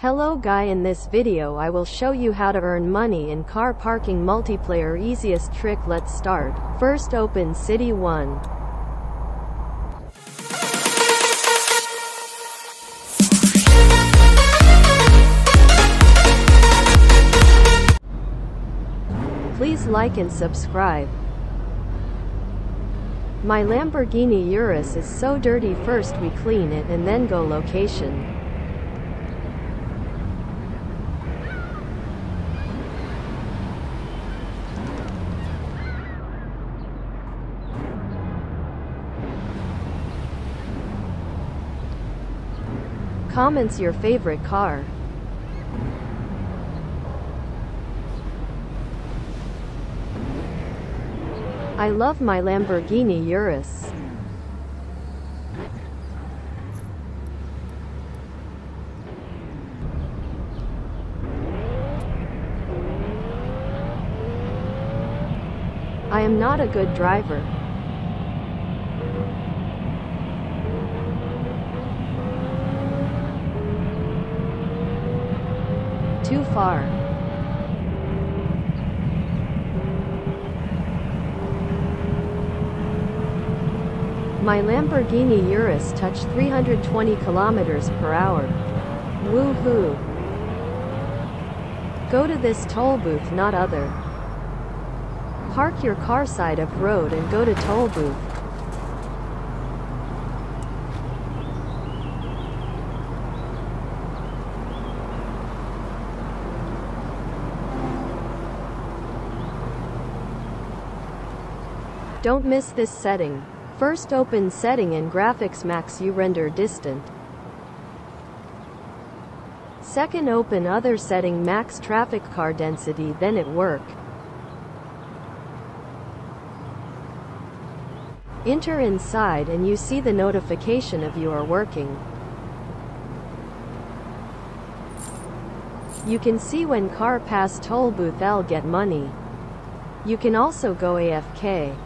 Hello guy in this video I will show you how to earn money in car parking multiplayer easiest trick let's start. First open City 1. Please like and subscribe. My Lamborghini Urus is so dirty first we clean it and then go location. Comments your favorite car. I love my Lamborghini Urus. I am not a good driver. Too far. My Lamborghini Urus touched 320 kilometers per hour. Woohoo! Go to this toll booth not other. Park your car side of road and go to toll booth. Don't miss this setting. First open setting in Graphics Max you render distant. Second open other setting max traffic car density then it work. Enter inside and you see the notification of you are working. You can see when car pass toll booth L get money. You can also go AFK.